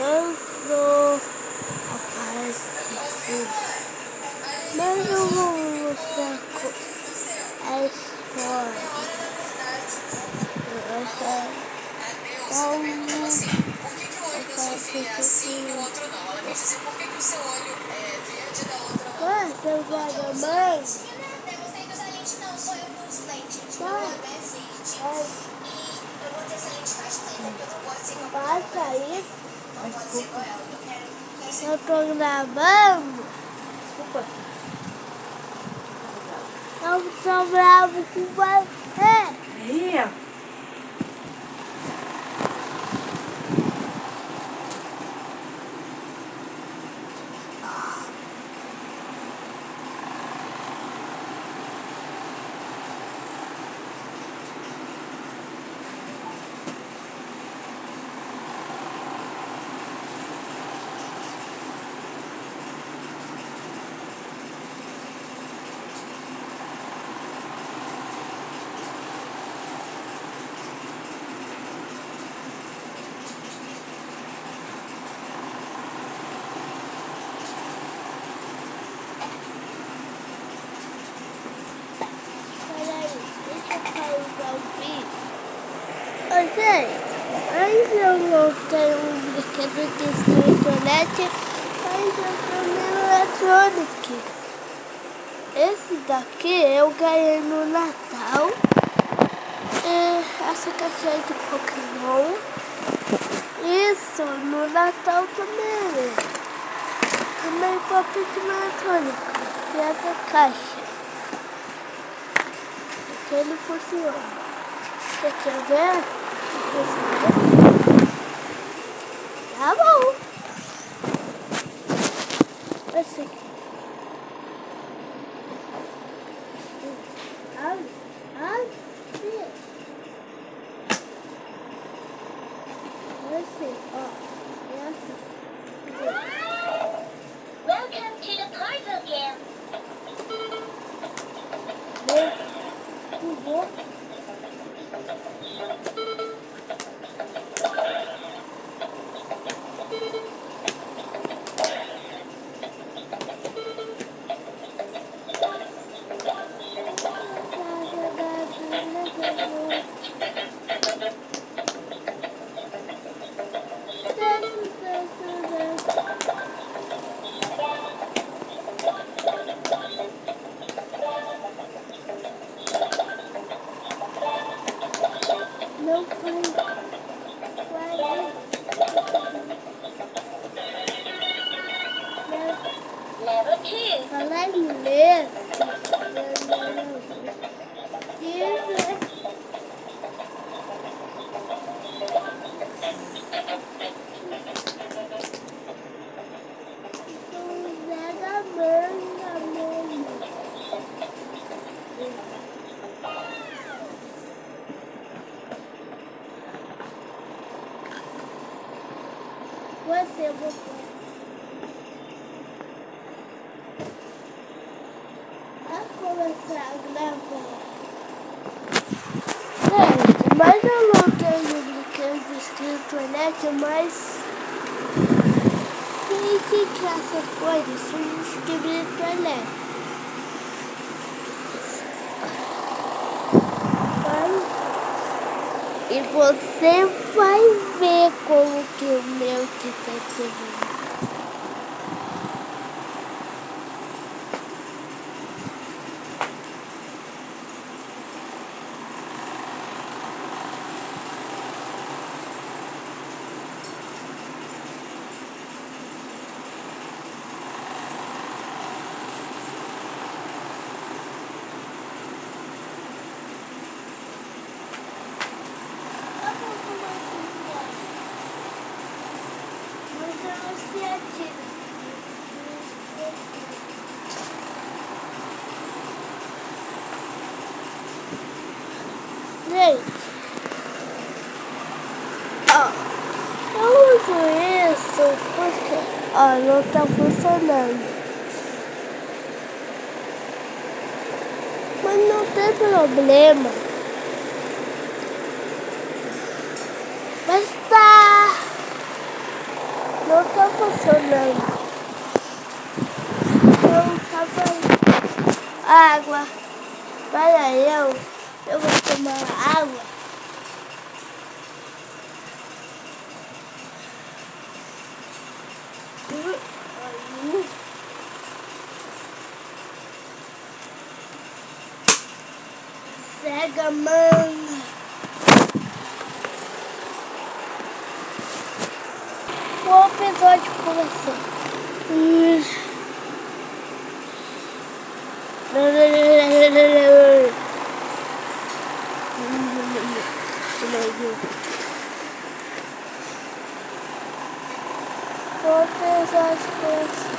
descanso. Aparece Mas eu vou mostrar a história. Essa como você vê assim e o outro não. Ela me dizer por que, que o seu olho é verde da outra não. Ah, seu é. E não posso ser Passa isso. Quero. Eu tô gravando. Desculpa. Eu tô bravo com você. Aí, ó. Peraí, deixa eu pausar o vídeo. Antes eu mostrei um brinquedo de escritonete, mas eu tô no eletrônico. Esse daqui eu ganhei no Natal. É, essa caixinha de Pokémon. Isso, no Natal também. Também papel de eletrônico. E essa caixa. que ele funciona. Você quer ver? Funciona. Tá bom. Assim. Ai, ai, sim. Assim, ó. É assim. Welcome to the Parvo Game. Vê. 2. Falar inglês. Isso. Zé da manga, mano. Você, eu vou pôr. Vai começar a gravar. Gente, mas eu não tenho brinquedos escrito elétrico, mas quem que essa coisa de brinquedo elétrico. Vai. E você vai ver como que o meu que tá chegando. Gente, eu uso isso porque, ó, não tá funcionando. Mas não tem problema. Mas tá. Emocionando. Eu tava água. Para eu, eu vou tomar água. Pega, mano. abrazo. Todas as coisas.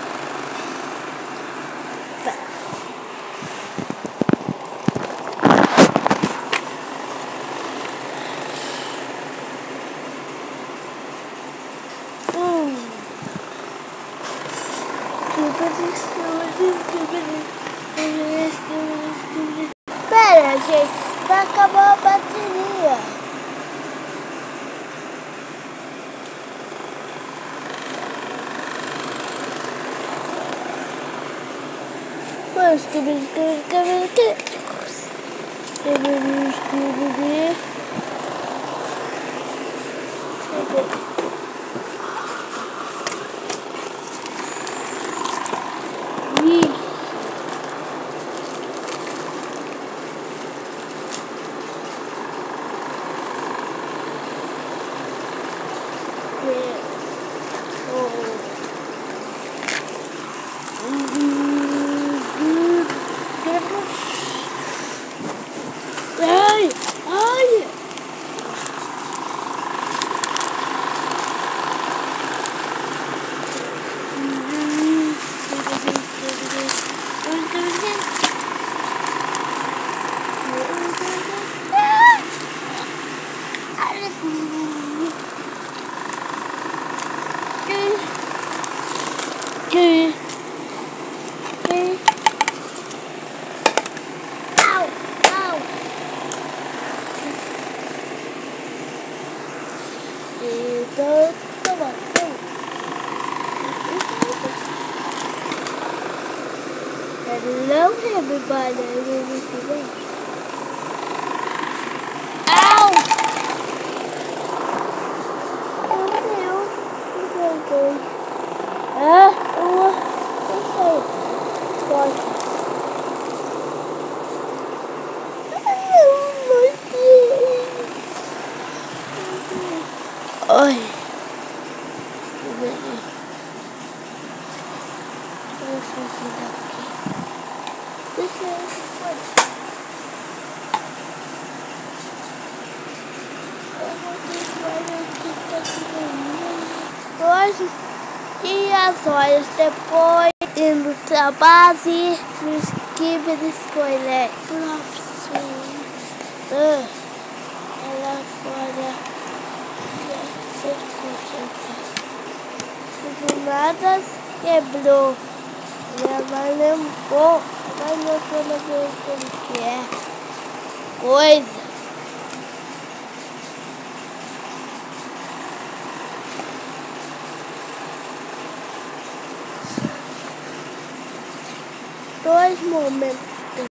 Acabar a bateria. Mas que que que que go. Come on, go. Hello, everybody. We'll be today. Ow! Oh, no. Ah, oh, okay. Deixa eu aqui. Deixa eu tirar. Dois dias, horas depois, indo pra base, no esquive de spoiler. Nossa, ah, ela fora. Do nada quebrou. Minha mãe lembrou. Mas não tô lembrando como que é. Coisa. Dois momentos